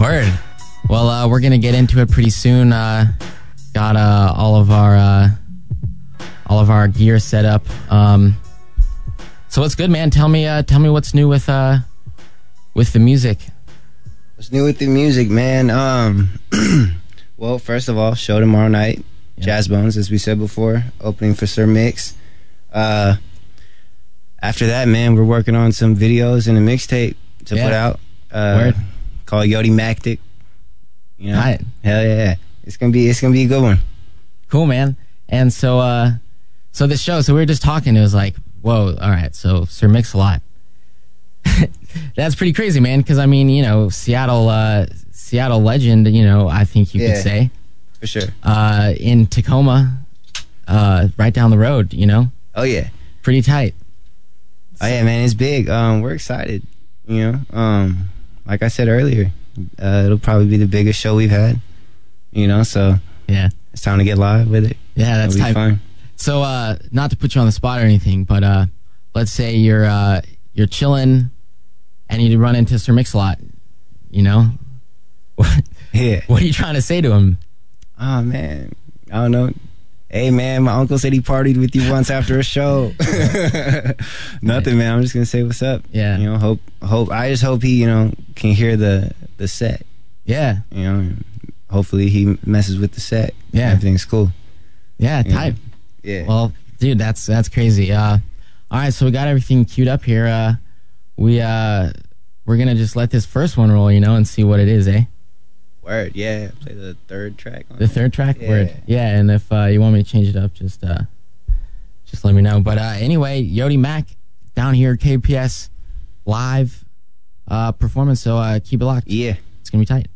Word. Well, uh, we're gonna get into it pretty soon. Uh, got uh, all of our uh, all of our gear set up. Um, so what's good, man? Tell me, uh, tell me what's new with uh, with the music. What's new with the music, man? Um, well, first of all, show tomorrow night, Yeah. Jazzbones, as we said before, opening for Sir Mix. Uh, after that, man, we're working on some videos and a mixtape to Yeah. put out. Uh, Word. Called Yodi Mactic. You know, Tight. hell yeah, it's gonna be it's gonna be a good one. Cool, man. And so, uh, so this show. So we were just talking. It was like, whoa, all right. So Sir Mix-a-Lot. That's pretty crazy, man. Because I mean, you know, Seattle, uh, Seattle legend. You know, I think you could say For sure. uh, in Tacoma, uh, right down the road. You know, Oh yeah. pretty tight. Oh yeah, man, it's big. Um, we're excited. You know, um, like I said earlier, uh, it'll probably be the biggest show we've had. You know, so Yeah, it's time to get live with it. yeah, that's It'll be tight. fun. So, uh, not to put you on the spot or anything, but uh, let's say you're uh, you're chilling and you run into Sir Mix-a-Lot. You know, what Yeah. what are you trying to say to him? Oh man, I don't know. Hey man, my uncle said he partied with you once after a show. Nothing, man. I'm just gonna say what's up. Yeah. You know, hope, hope. I just hope he, you know, can hear the the set. Yeah, You know, hopefully he messes with the set. Yeah. everything's cool. yeah, tight. Yeah. Well, dude, that's that's crazy. Uh, all right, so we got everything queued up here. Uh, we uh, we're gonna just let this first one roll, you know, and see what it is, eh? Word. Yeah. Play the third track. On The it. third track, Yeah. word. Yeah, and if uh, you want me to change it up, just uh, just let me know. But uh, anyway, Yodi Mac down here, KUPS live uh, performance. So uh, keep it locked. Yeah. It's gonna be tight.